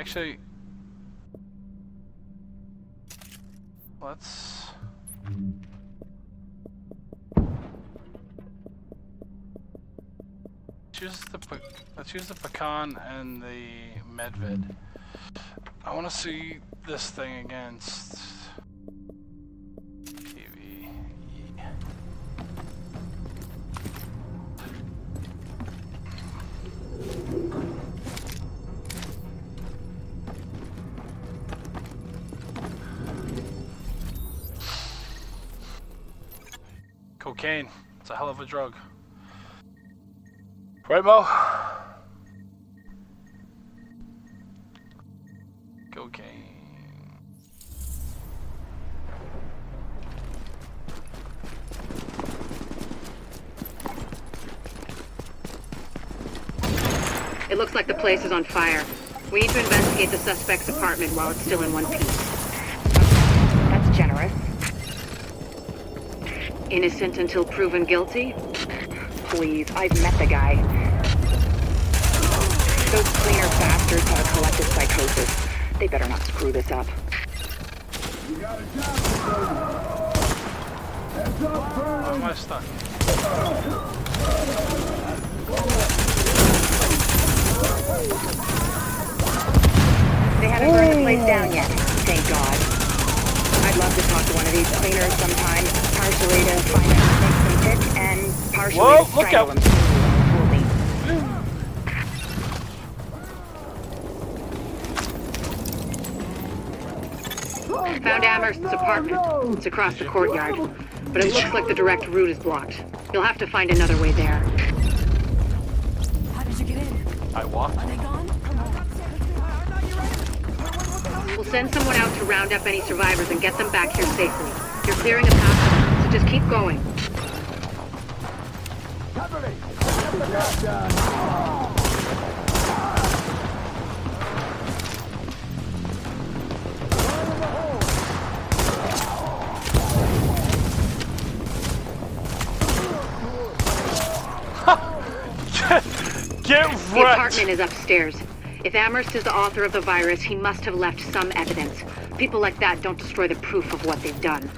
Actually, let's. Choose the let's use the Pakhan and the medved. I want to see this thing against a drug. Right, Mo? Cocaine. It looks like the place is on fire. We need to investigate the suspect's apartment while it's still in one piece. Innocent until proven guilty? Please, I've met the guy. Those cleaner bastards have a collective psychosis. They better not screw this up. You got Why am I? They haven't burned the place down yet, thank God. I'd love to talk to one of these cleaners sometime, partially to find out what makes them and partially Whoa, look strangle out. them slowly. Found Amherst's apartment. It's across the courtyard. But it looks like the direct route is blocked. You'll have to find another way there. How did you get in? I walked. Are they gone? We'll send someone out to round up any survivors and get them back here safely. You're clearing a path, so just keep going. Cover me! Get The wrecked! apartment is upstairs. If Amherst is the author of the virus, he must have left some evidence. People like that don't destroy the proof of what they've done.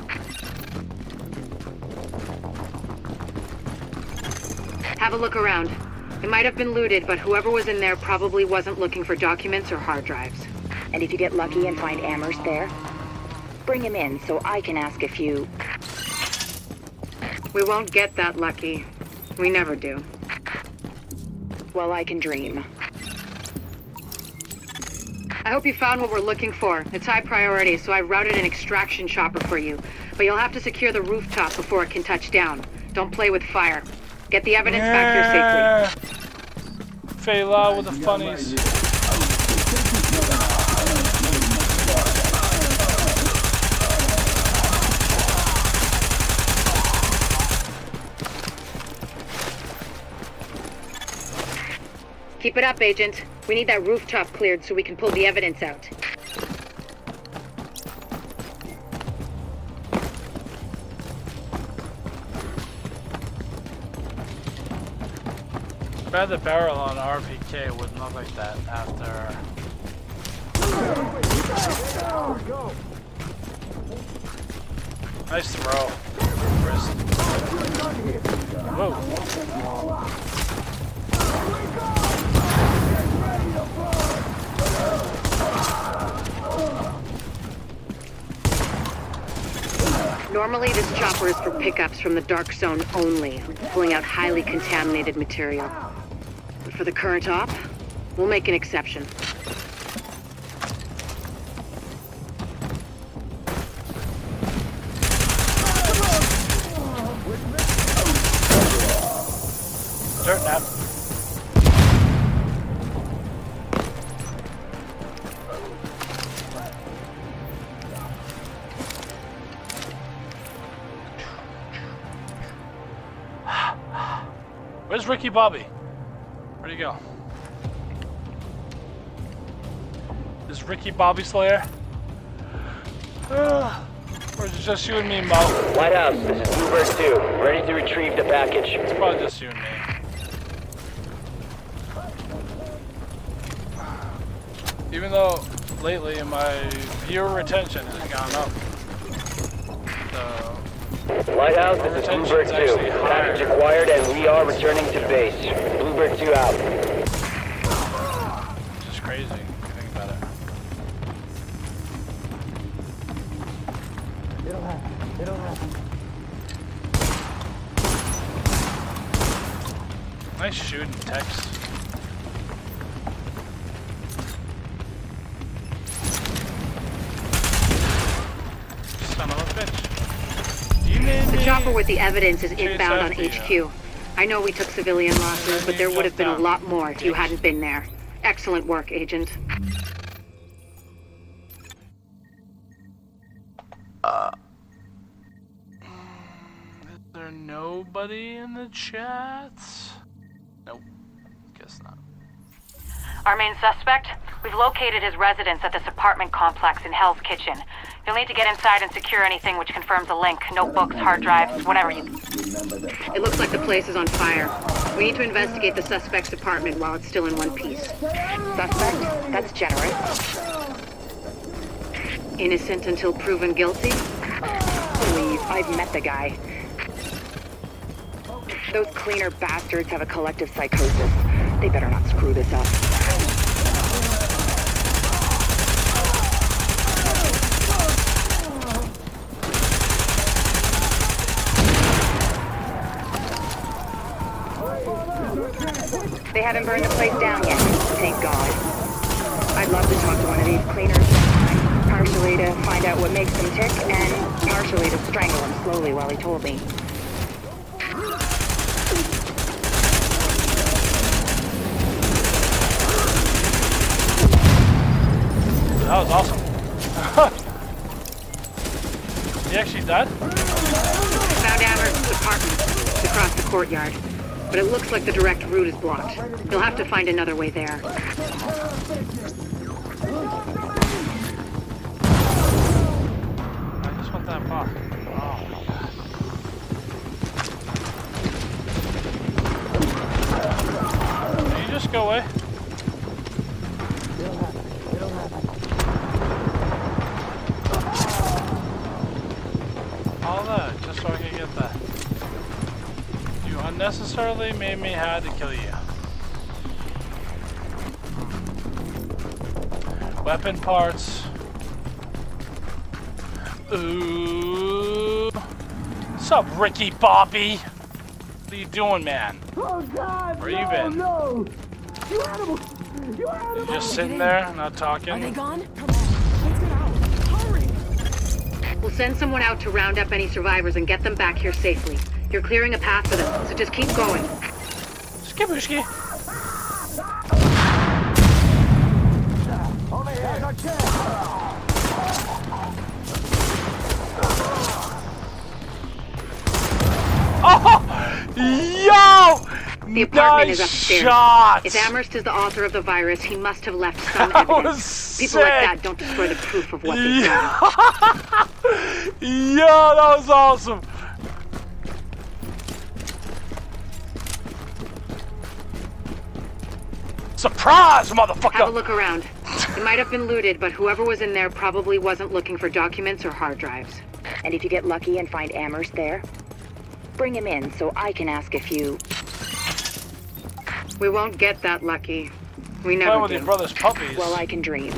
Have a look around. It might have been looted, but whoever was in there probably wasn't looking for documents or hard drives. And if you get lucky and find Amherst there, bring him in so I can ask a few. We won't get that lucky. We never do. Well, I can dream. I hope you found what we're looking for. It's high priority, so I've routed an extraction chopper for you. But you'll have to secure the rooftop before it can touch down. Don't play with fire. Get the evidence back here safely. Fela with the funnies. Keep it up, Agent. We need that rooftop cleared so we can pull the evidence out. Bet the barrel on RPK wouldn't look like that after. Nice throw. Whoa. Normally, this chopper is for pickups from the dark zone only, pulling out highly contaminated material. For the current op, we'll make an exception. Where's Ricky Bobby? Where'd he go? Is Ricky Bobby Slayer? Or is it just you and me, Mo? Lighthouse, this is Bluebird 2. Ready to retrieve the package. It's probably just you and me. Even though lately my viewer retention has gone up. So, Lighthouse, this is Bluebird 2. Package acquired and we are returning to base. Bluebird 2 out. it's just crazy. if you Think about it. Nice shooting, Tex. Son of a bitch. You need The me. chopper with the evidence is inbound on HQ. you. I know we took civilian losses, but there would have been a lot more if you hadn't been there. Excellent work, Agent. Uh. Is there nobody in the chat? Nope. Guess not. Our main suspect? We've located his residence at this apartment complex in Hell's Kitchen. You'll need to get inside and secure anything which confirms a link. Notebooks, hard drives, whatever you... It looks like the place is on fire. We need to investigate the suspect's apartment while it's still in one piece. Suspect? That's generous. Innocent until proven guilty? Please, I've met the guy. Those cleaner bastards have a collective psychosis. They better not screw this up. They haven't burned the place down yet, thank God. I'd love to talk to one of these cleaners. Partially to find out what makes them tick, and partially to strangle him slowly while he told me. That was awesome. he actually died? Found Amherst's apartment. It's across the courtyard. But it looks like the direct route is blocked. You'll have to find another way there. Unnecessarily made me had to kill you. Weapon parts. Ooh. What's up, Ricky Bobby? What are you doing, man? Oh God! Where you no, been? No! You animal! You animal! You just sitting there, not talking? Are they gone? Come on, let's get out. Hurry! We'll send someone out to round up any survivors and get them back here safely. You're clearing a path for them, so just keep going. Skibooshki. Over here, no chance! Oh! Yo! The apartment nice is upstairs. Shot! If Amherst is the author of the virus, he must have left some That evidence. People like that don't destroy the proof of what done. Yeah. Yo, that was awesome. Surprise, motherfucker! Have a look around. It might have been looted, but whoever was in there probably wasn't looking for documents or hard drives. And if you get lucky and find Amherst there, bring him in so I can ask a few. We won't get that lucky. We Playing never with your do. brother's puppies. Well, I can dream.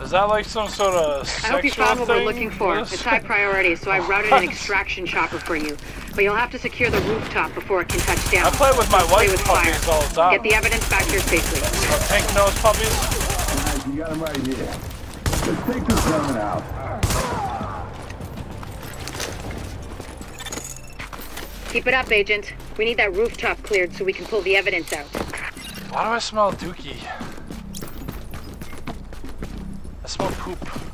Is that like some sort of I hope you found what we're looking for. What is- It's high priority, so I routed an extraction chopper for you. But you'll have to secure the rooftop before it can touch down. I down. play with my Play wife's with fire. puppies all the time. Get the evidence back here safely. Or pink nose puppies. Nice, you got him right here. Let's take this gun out. Keep it up, Agent. We need that rooftop cleared so we can pull the evidence out. Why do I smell dookie? I smell poop.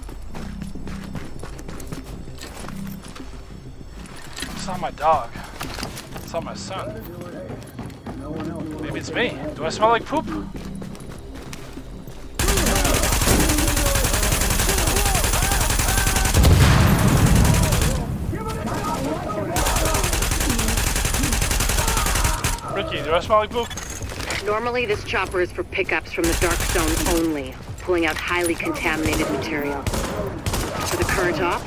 Not my dog. It's not my son. Maybe it's me. Do I smell like poop? Ricky, do I smell like poop? Normally, this chopper is for pickups from the dark zone only, pulling out highly contaminated material. For the current op,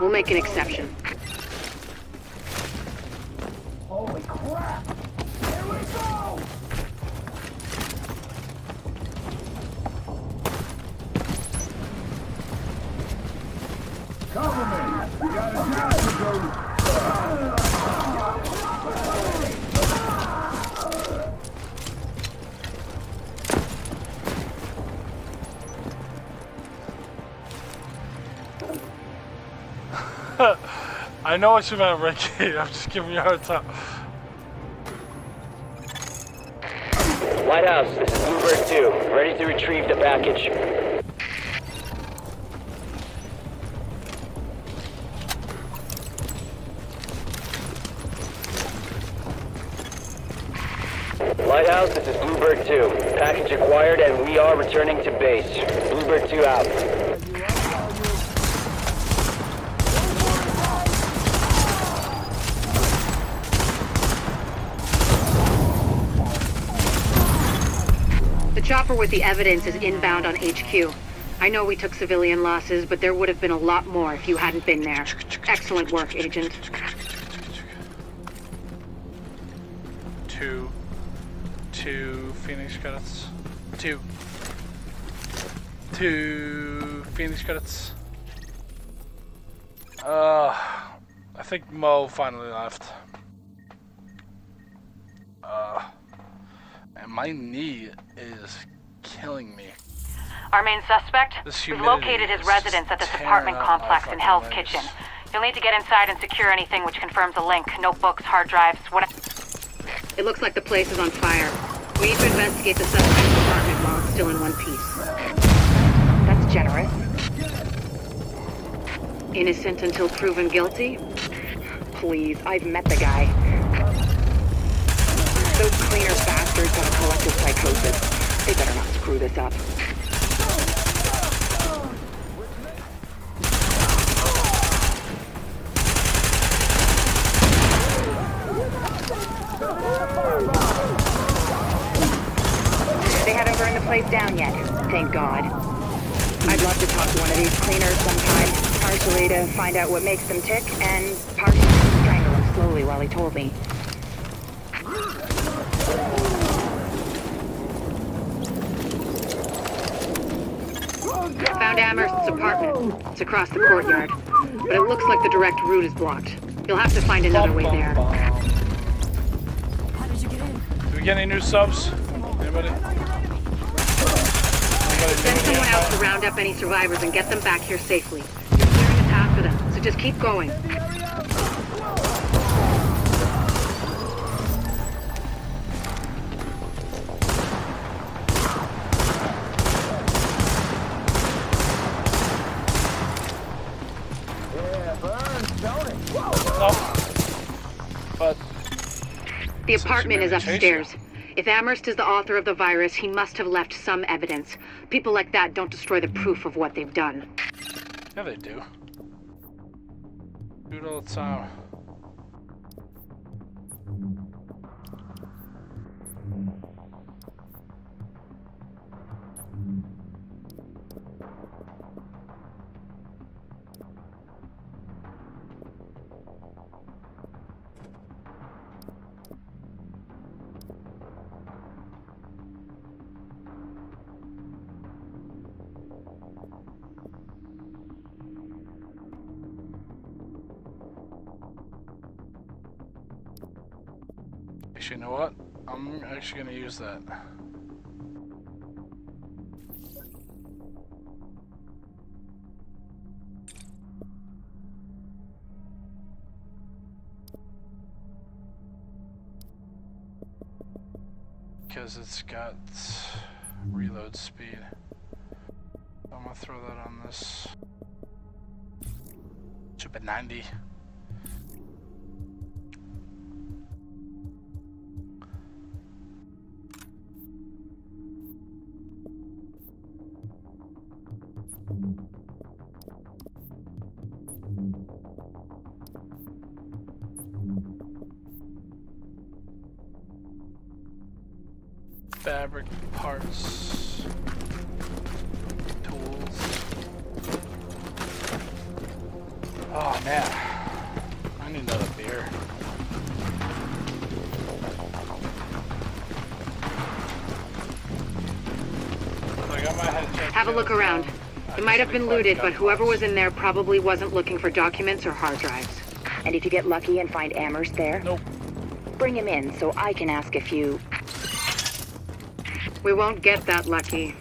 we'll make an exception. I know what you meant, Ricky. I'm just giving you a hard time. Lighthouse, this is Bluebird 2. Ready to retrieve the package. Lighthouse, this is Bluebird 2. Package acquired and we are returning to base. Bluebird 2 out. Chopper with the evidence is inbound on HQ. I know we took civilian losses, but there would have been a lot more if you hadn't been there. Excellent work, Agent. Two. Two Phoenix credits. Two. Two Phoenix credits. Uh, I think Mo finally left. Uh, and my knee is killing me. Our main suspect? We've located his residence at this apartment complex in Hell's legs. Kitchen. You'll need to get inside and secure anything which confirms a link. Notebooks, hard drives, whatever. It looks like the place is on fire. We need to investigate the suspect's apartment while it's still in one piece. That's generous. Innocent until proven guilty? Please, I've met the guy. Those cleaner bastards have collective psychosis. They better not screw this up. They haven't burned the place down yet, thank God. I'd love to talk to one of these cleaners sometime, partially to find out what makes them tick, and partially to strangle him slowly while he told me. Found Amherst's apartment. It's across the courtyard. But it looks like the direct route is blocked. You'll have to find another way there. How did you get in? Do we get any new subs? Anybody? Anybody Send someone out to round up any survivors and get them back here safely. You're clearing the path for them, so just keep going. The apartment is upstairs. If Amherst is the author of the virus, he must have left some evidence. People like that don't destroy the proof of what they've done. yeah, they do. Do it. You know what? I'm actually gonna use that. Because it's got reload speed. I'm gonna throw that on this. Be 90. Have a look around. It might have been looted, but whoever was in there probably wasn't looking for documents or hard drives. And if you get lucky and find Amherst there, Nope. bring him in so I can ask a few. We won't get that lucky.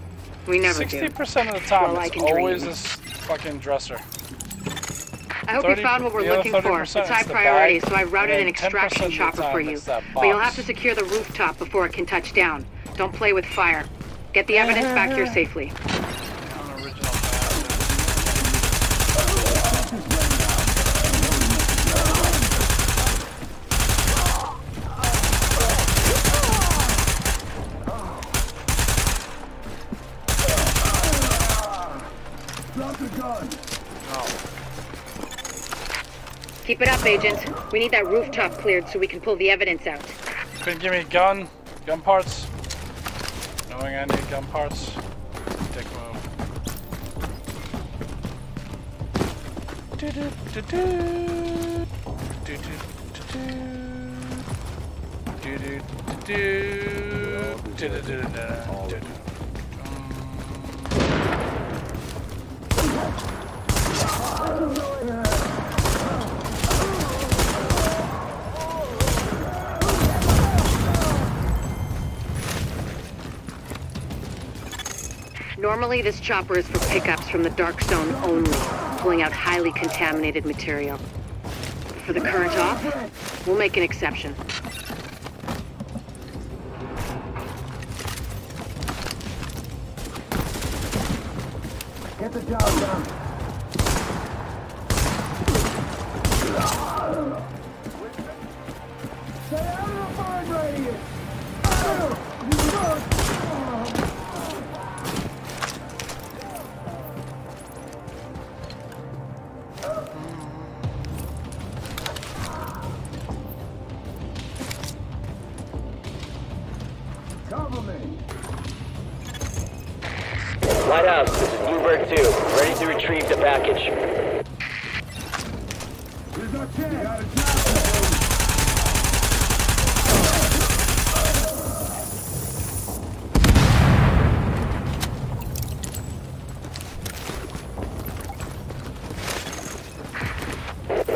We never Sixty do. percent of the time, Well, it's always dream. this fucking dresser. I hope 30 you found what we're looking for. It's high priority, bag, so I routed an extraction chopper for you. But you'll have to secure the rooftop before it can touch down. Don't play with fire. Get the evidence back here safely. Keep it up, Agent. We need that rooftop cleared so we can pull the evidence out. Couldn't give me gun, gun parts. Knowing I need gun parts. Dick move. Do-do-do-do. Do-do-do-do. Do-do-do-do. Do-do-do-do-do. Normally, this chopper is for pickups from the Dark Zone only, pulling out highly contaminated material. For the current op, we'll make an exception. Get the job done.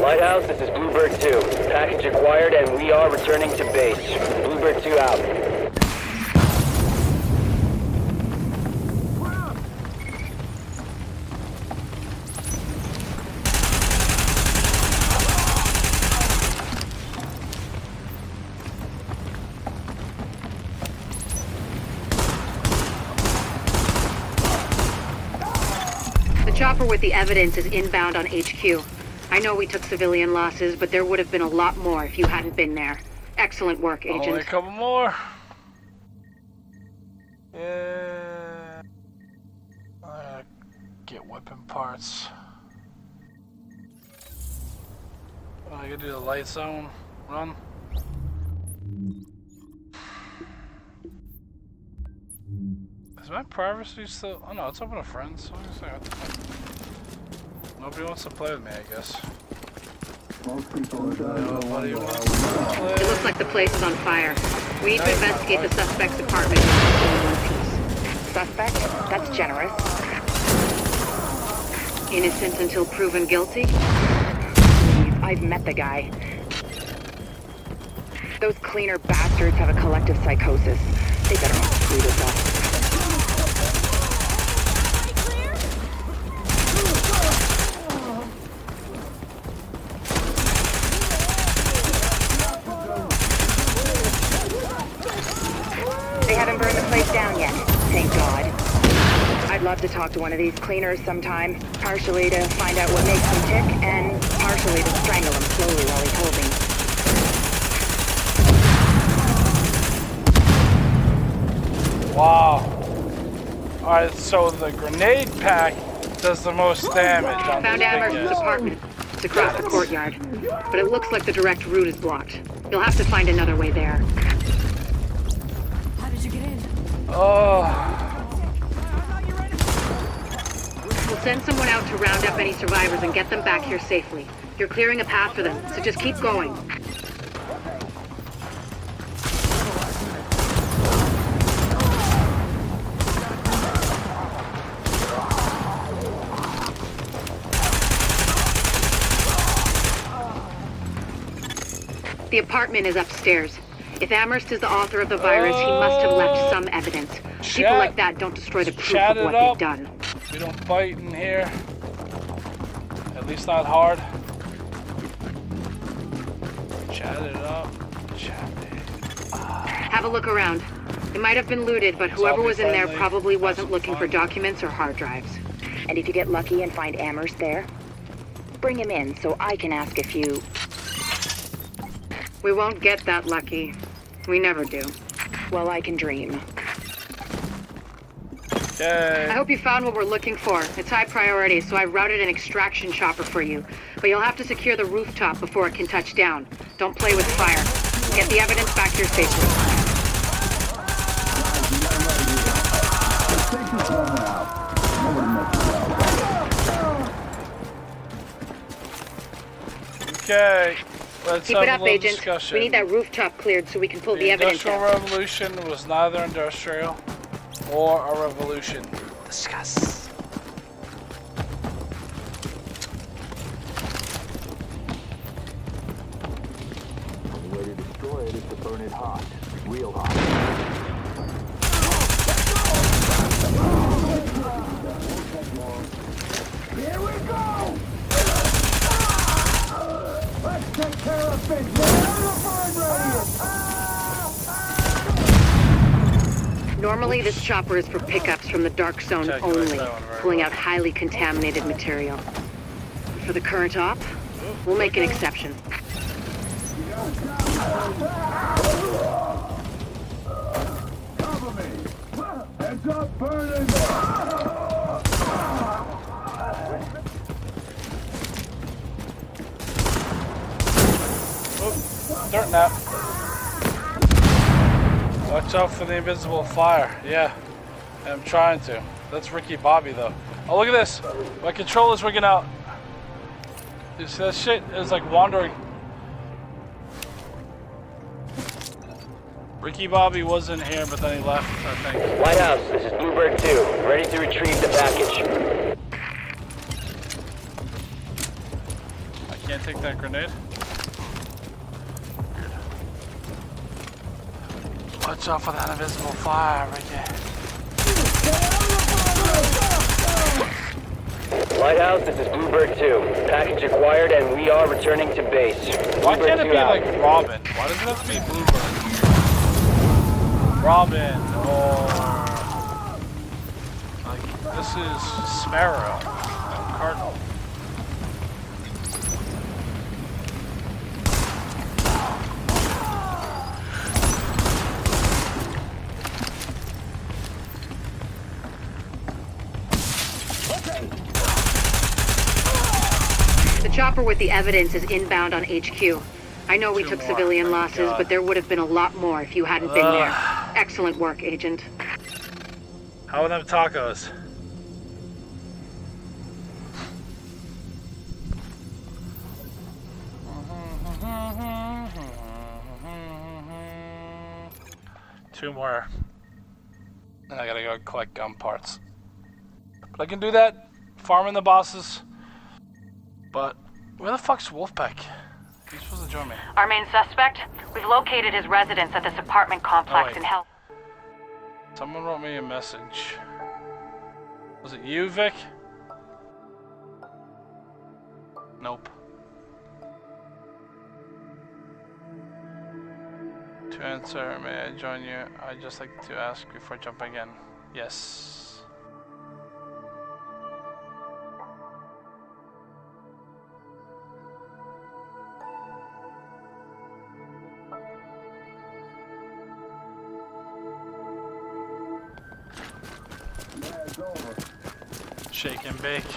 Lighthouse, this is Bluebird 2. Package acquired and we are returning to base. Bluebird 2 out. The chopper with the evidence is inbound on HQ. I know we took civilian losses, but there would have been a lot more if you hadn't been there. Excellent work, agent. Only a couple more. Yeah. Uh, get weapon parts. Oh, I gotta do the light zone run. Is my privacy still? Oh no, it's open to friends. I was gonna say, what the fuck? Nobody wants to play with me, I guess. Most people are dying. Nobody wants to play. It looks like the place is on fire. We need to investigate the suspect's apartment in one piece. Suspect? That's generous. Innocent until proven guilty? I've met the guy. Those cleaner bastards have a collective psychosis. They better not screw this up. They haven't burned the place down yet, thank God. I'd love to talk to one of these cleaners sometime, partially to find out what makes him tick, and partially to strangle him slowly while he's holding. me. Wow. Alright, so the grenade pack does the most damage on Found these big Amherst's apartment. It's across the courtyard. But it looks like the direct route is blocked. You'll have to find another way there. How did you get in? Oh, We'll send someone out to round up any survivors and get them back here safely. You're clearing a path for them, so just keep going. The apartment is upstairs. If Amherst is the author of the virus, he must have left some evidence. People Chat- like that don't destroy the proof chat of what they've done. We don't fight in here. At least not hard. Chat it up. Chat it. Have a look around. It might have been looted, but whoever was in there probably Have wasn't some looking for documents or hard drives. And if you get lucky and find Amherst there, bring him in so I can ask a few. We won't get that lucky. We never do. Well, I can dream. Okay. I hope you found what we're looking for. It's high priority, so I routed an extraction chopper for you. But you'll have to secure the rooftop before it can touch down. Don't play with fire. Get the evidence back here safely. Let's take this woman out. Nobody messes around. Okay. Let's Keep have it a up, little Agent. discussion. We need that rooftop cleared so we can pull the, The evidence Industrial out. Revolution was neither industrial or a revolution. Discuss. The way to destroy it is to burn it hot. Real hot. Here we go! Let's take care of business! The burn this chopper is for pickups from the dark zone Check only, pulling out highly contaminated material. For the current op, we'll make an exception. Cover me. Heads up, burning. Dirt nap. Watch out for the invisible fire. Yeah, I'm trying to. That's Ricky Bobby though. Oh, look at this. My controller's rigging out. You see that shit? It's like wandering. Ricky Bobby was in here, but then he left, I think. Lighthouse, this is Bluebird 2. Ready to retrieve the package. I can't take that grenade. Watch out for that invisible fire, Ricky. Lighthouse, this is Bluebird 2. Package acquired and we are returning to base. Why Bluebird can't it be out. like Robin? Why does it have to be Bluebird? Robin or like this is Sparrow, no, Cardinal. Chopper with the evidence is inbound on HQ. I know we Two took more. civilian Thank losses, God. but there would have been a lot more if you hadn't been there. Excellent work, Agent. How are them tacos? Two more. I gotta go collect gun parts. But I can do that, farming the bosses. But where the fuck's Wolfpack? He's supposed to join me. Our main suspect? We've located his residence at this apartment complex oh, wait. in Hell. Someone wrote me a message. Was it you, Vic? Nope. To answer, may I join you? I'd just like to ask before jumping in. Yes.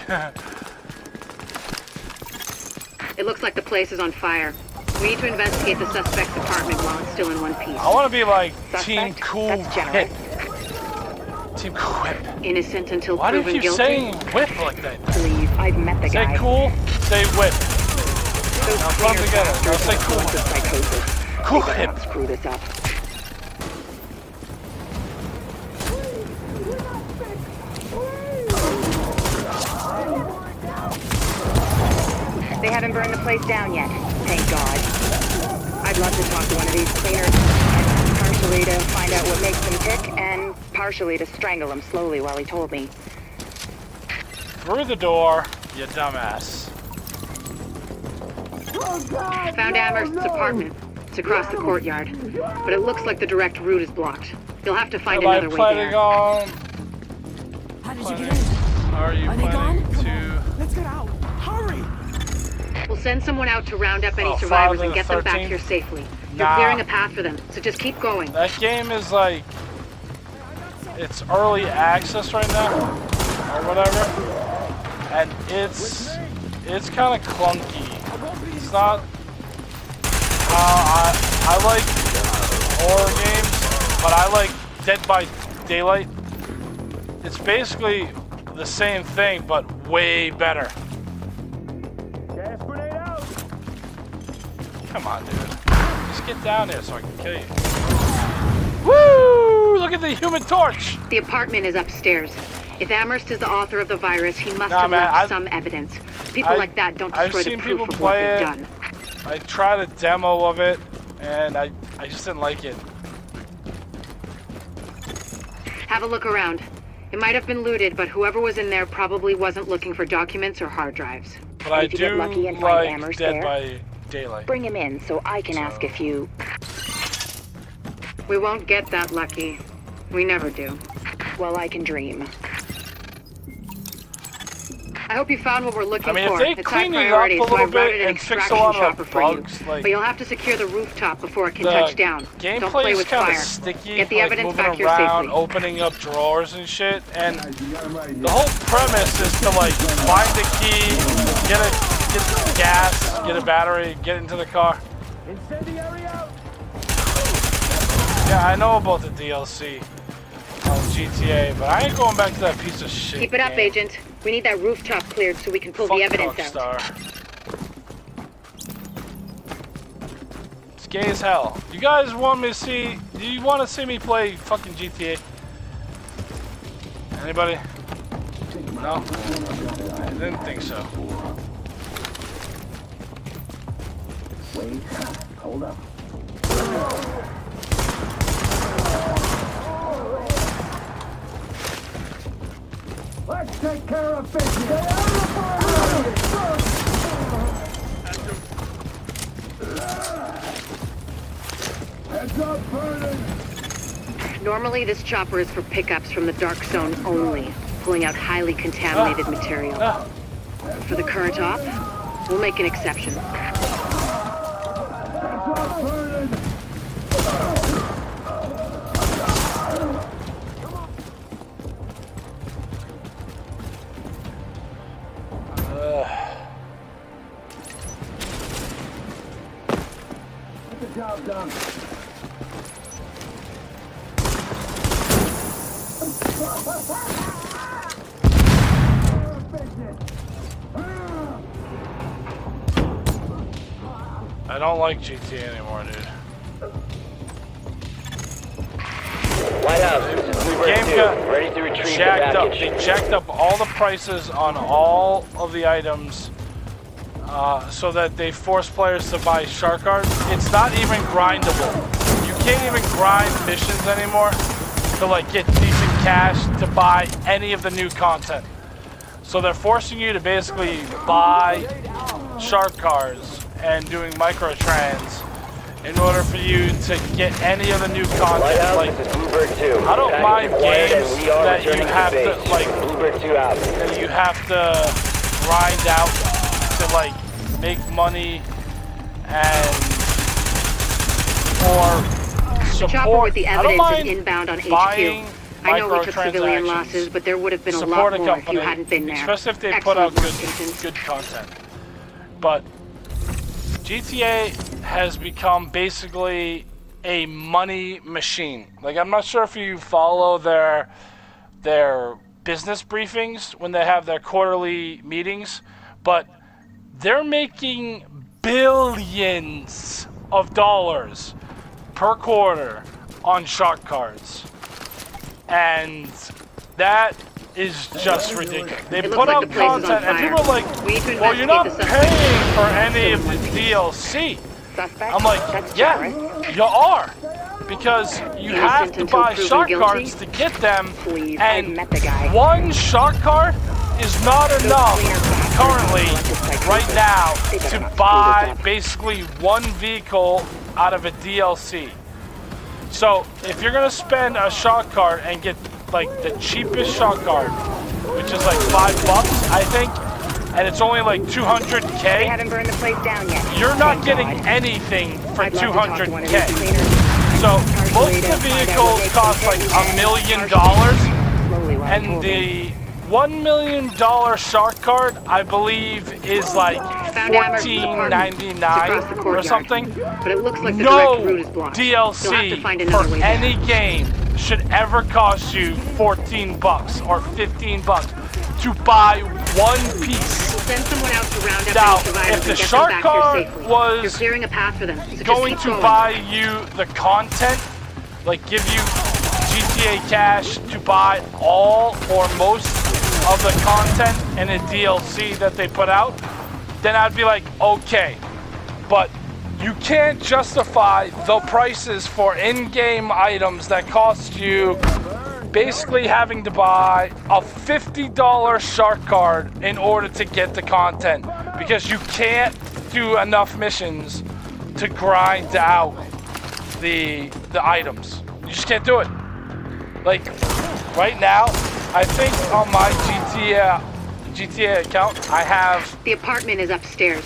It looks like the place is on fire. We need to investigate the suspect's apartment while it's still in one piece. I want to be like Team Cool. Generous. Team Whip. Innocent until Why do you proven keep guilty. saying whip like that? Please, I've met the Say guy. cool, say whip. Those Now cleaners together. Now say cool. tons of psychosis. Cool They better hip. not screw this up. They haven't burned the place down yet. Thank God. I'd love to talk to one of these cleaners. Partially to find out what makes them tick, and partially to strangle them slowly while he told me. Through the door, you dumbass. Oh, Found Amherst's apartment. It's across the courtyard. But it looks like the direct route is blocked. You'll have to find Am I another way planning there. on? How did you get in? are you Are they gone? Come to? on, let's get out. Send someone out to round up any Oh, survivors and get them back here safely. You're Nah. clearing a path for them, so just keep going. That game is like, it's early access right now, or whatever, and it's it's kind of clunky. It's not. Uh, I I like horror games, but I like Dead by Daylight. It's basically the same thing, but way better. Come on, dude. Just get down there so I can kill you. Woo! Look at the human torch! The apartment is upstairs. If Amherst is the author of the virus, he must Nah, have man, left I've- some evidence. People I- like that don't I've destroy the seen proof people of what play they've it. done. I tried a demo of it, and I, I just didn't like it. Have a look around. It might have been looted, but whoever was in there probably wasn't looking for documents or hard drives. But I Did you get do lucky and find Amherst Dead there? by Daylight. Bring him in so I can ask a few. We won't get that lucky. We never do. Well, I can dream. I hope you found what we're looking I mean, if for. they it's clean it up priority, a so little bit an and fix a lot of the bugs, you. like- but you'll have to secure the rooftop before it can touch down. Don't gameplay play is with kind fire. of sticky, Get the like evidence moving back here around, safely. opening up drawers and shit. And Guys, you got him right the whole premise is to like find the key, get a get some gas, get a battery, get into the car. Incendiary out. Yeah, I know about the DLC on GTA, but I ain't going back to that piece of shit. Keep it up, game. Agent. We need that rooftop cleared so we can pull Fuck the evidence out. Rockstar. It's gay as hell. You guys want me to see? Do you want to see me play fucking GTA? Anybody? No. I didn't think so. Wait. Hold up. Let's take care of business. Heads up, Vernon. Normally, this chopper is for pickups from the dark zone only, pulling out highly contaminated material. Ah, For the current op, we'll make an exception. Get the job done. I don't like GTA anymore, dude. Lighthouse, this is Bluebird Game 2. Ready to retrieve the Jacked up. They jacked up all the prices on all of the items. Uh, so that they force players to buy shark cards. It's not even grindable. You can't even grind missions anymore to like get decent cash to buy any of the new content. So they're forcing you to basically buy shark cards and doing microtrans in order for you to get any of the new content. House, Like Bluebird 2. I don't mind games and we are that you have to, like- Bluebird 2 out. that you have to grind out to like make money and or support. with the I don't evidence mind is inbound on HQ. buying I know we took civilian losses, but there would have been a lot a more if you hadn't been there. especially if they put out good good content. But GTA has become basically a money machine. Like I'm not sure if you follow their their business briefings when they have their quarterly meetings, but they're making billions of dollars per quarter on shark cards. And that is just ridiculous. They It put out the place is on content and people are like, We well, you're not paying for any of the DLC. I'm like, yeah, you are. Because you have to buy shark cards to get them. Please, and met the guy. one shark card is not enough currently, right now, to buy basically one vehicle out of a DLC. So if you're gonna spend a shark card and get like the cheapest shark card, which is like five bucks, I think, and it's only like 200k, haven't burned the place down yet. you're not Thank getting God. anything for I'd love to talk to one of these 200k. So most of the to find out what vehicles cost like a million dollars, slowly while I and the one million dollar shark card, I believe, is oh, like Found Amherst's fourteen ninety It's across the nine or something. But it looks like the No direct route is blocked. You'll have to DLC for any game should ever cost you 14 bucks or 15 bucks to buy one piece. We'll send someone out to round up Now, if the shark card was You're clearing a path for them. So Going to going. buy you the content, like give you GTA cash to buy all or most of the content in the DLC that they put out, then I'd be like, okay. But you can't justify the prices for in-game items that cost you basically having to buy a $50 shark card in order to get the content because you can't do enough missions to grind out the the items. You just can't do it. Like right now, I think on my GTA GTA account, I have The apartment is upstairs.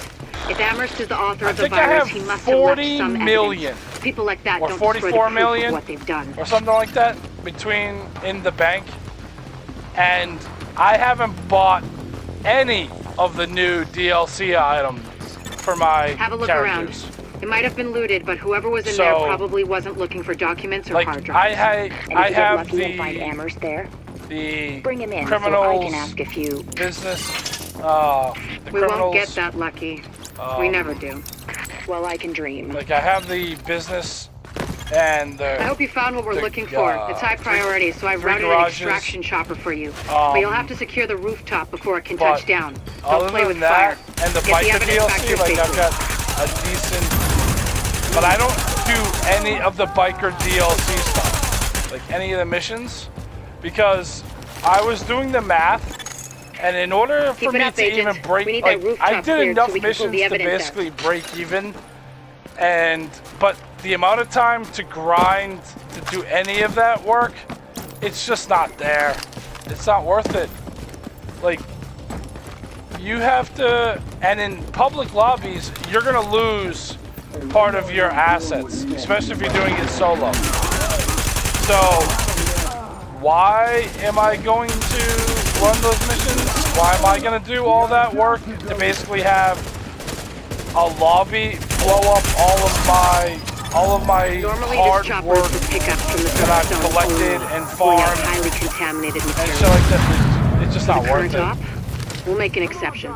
If Amherst is the author I of the virus, he must have left some million. evidence. People like that Or don't destroy the proof million. of what they've done. or something like that between in the bank, and I haven't bought any of the new DLC items for my Have a look characters. around. It might have been looted, but whoever was in So- there probably wasn't looking for documents or Like hard I, drives. ha- And if I you get have lucky and find Amherst there, the bring him in so I can ask a few. business. Uh, we criminals. won't get that lucky. we um, never do. Well, I can dream. Like I have the business and the. I hope you found what we're the, looking for. uh, It's high priority, so I've three routed an extraction chopper for you. Um, but you'll have to secure the rooftop before it can touch down. Don't play with that, fire. and the Get the biker DLC, here like I've got a decent, but I don't do any of the biker DLC stuff, like any of the missions, because I was doing the math, and in order for Keep me up, to Agent. even break, like I did so enough pull missions to evidence out. basically break even, and but the amount of time to grind to do any of that work, it's just not there. It's not worth it. Like you have to, and in public lobbies, you're gonna lose part of your assets, especially if you're doing it solo. So, why am I going to run those missions? Why am I gonna do all that work to basically have a lobby blow up all of my, all of my Normally, hard work is for from the that I've collected and farmed highly contaminated and shit like that? It's just not worth it. op, we'll make an exception.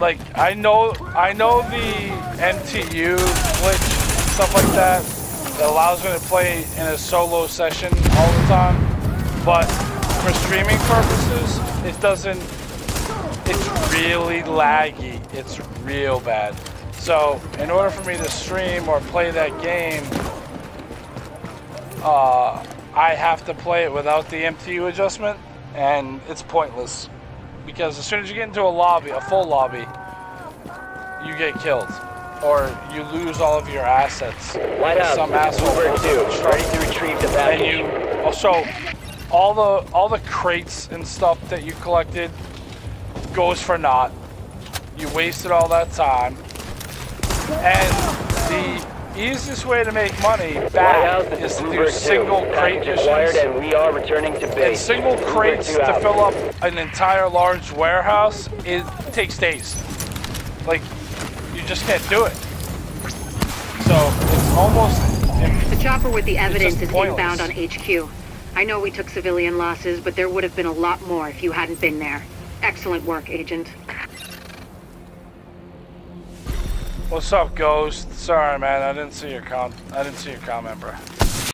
like I know I know the MTU glitch stuff like that that allows me to play in a solo session all the time, but for streaming purposes, it doesn't. It's really laggy. It's real bad. So in order for me to stream or play that game, uh, I have to play it without the MTU adjustment, and it's pointless because as soon as you get into a lobby, a full lobby, you get killed or you lose all of your assets. Lighthouse, Some this is asshole puts 2, ready to retrieve the and package. you also all the all the crates and stuff that you collected goes for naught. You wasted all that time. And the easiest way to make money back is to do Bluebird 2. single crate Package acquired missions. and we are returning to base. And single crates to out. fill up an entire large warehouse, it takes days. Like, just can't do it. So, it's almost The chopper with the evidence is pointless. inbound on HQ. I know we took civilian losses, but there would have been a lot more if you hadn't been there. Excellent work, Agent. What's up, Ghost? Sorry, man. I didn't see your com. I didn't see your comment, bro.